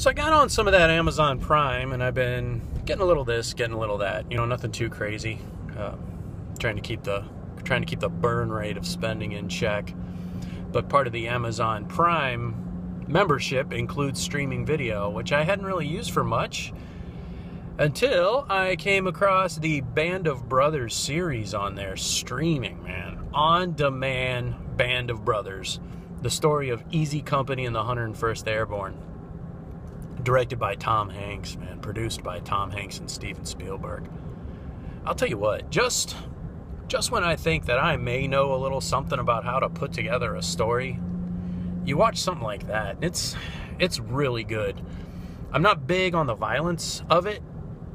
So I got on some of that Amazon Prime, and I've been getting a little this, getting a little that. You know, nothing too crazy. Uh, trying to keep the trying to keep the burn rate of spending in check. But part of the Amazon Prime membership includes streaming video, which I hadn't really used for much until I came across the Band of Brothers series on there streaming, man. On demand Band of Brothers. The story of Easy Company and the 101st Airborne. Directed by Tom Hanks, man. Produced by Tom Hanks and Steven Spielberg. I'll tell you what, just just when I think that I may know a little something about how to put together a story, you watch something like that. It's it's really good. I'm not big on the violence of it.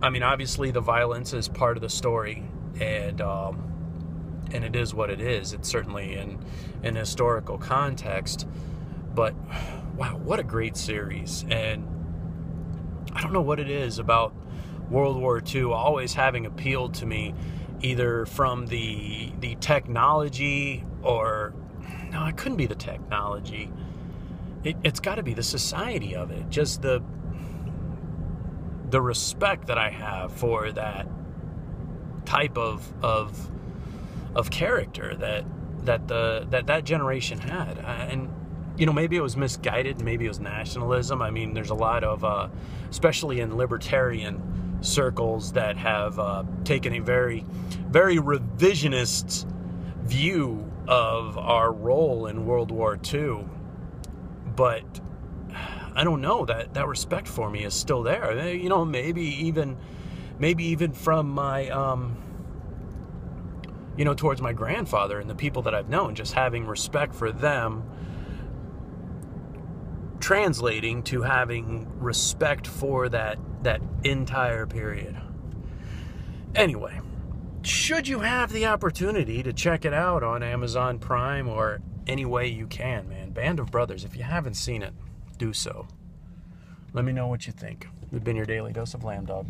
I mean, obviously the violence is part of the story, and um, and it is what it is. It's certainly in an historical context, but wow, what a great series! And I don't know what it is about World War II always having appealed to me either from the the technology or no, it couldn't be the technology. It, it's got to be the society of it. Just the the respect that I have for that type of of of character that that the that that generation had, uh, and you know maybe it was misguided, maybe it was nationalism. I mean, there's a lot of, uh, especially in libertarian circles that have uh, taken a very, very revisionist view of our role in World War II. But I don't know that that respect for me is still there. You know, maybe even, maybe even from my, um, you know, towards my grandfather and the people that I've known, just having respect for them translating to having respect for that that entire period. Anyway, should you have the opportunity to check it out on Amazon Prime or any way you can, man, Band of Brothers, if you haven't seen it, do so. Let me know what you think. We've been your daily dose of Lamb Dog.